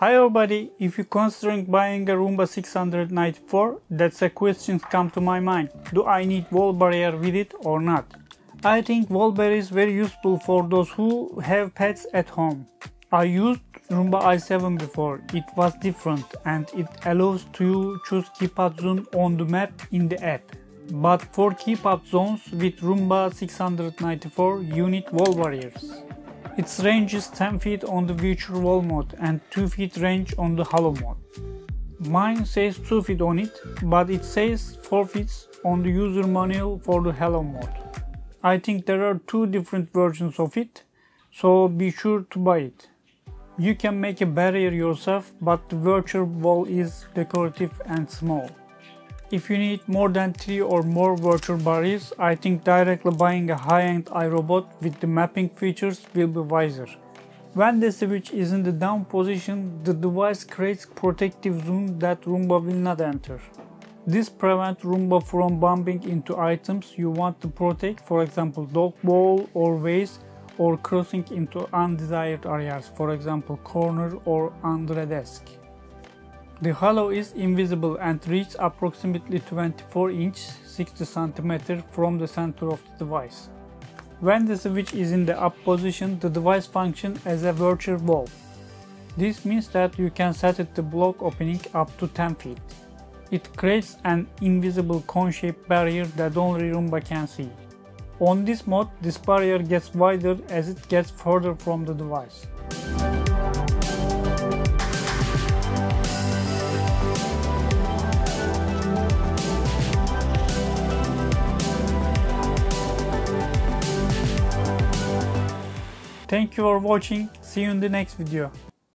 Hi everybody, if you're considering buying a Roomba 694, that's a question come to my mind. Do I need wall barrier with it or not? I think wall barrier is very useful for those who have pets at home. I used Roomba i7 before, it was different and it allows to choose keep keypad zone on the map in the app. But for keep keypad zones with Roomba 694 you need wall barriers. Its range is 10 feet on the virtual wall mode and 2 feet range on the halo mode. Mine says 2 feet on it, but it says 4 feet on the user manual for the halo mode. I think there are two different versions of it, so be sure to buy it. You can make a barrier yourself, but the virtual wall is decorative and small. If you need more than 3 or more virtual barriers, I think directly buying a high-end iRobot with the mapping features will be wiser. When the switch is in the down position, the device creates protective zone that Roomba will not enter. This prevents Roomba from bumping into items you want to protect, for example dog bowl or vase, or crossing into undesired areas, for example corner or under a desk. The halo is invisible and reaches approximately 24 inch 60 cm from the center of the device. When the switch is in the up position, the device functions as a virtual wall. This means that you can set it the block opening up to 10 feet. It creates an invisible cone-shaped barrier that only Roomba can see. On this mode, this barrier gets wider as it gets further from the device. Thank you for watching. See you in the next video.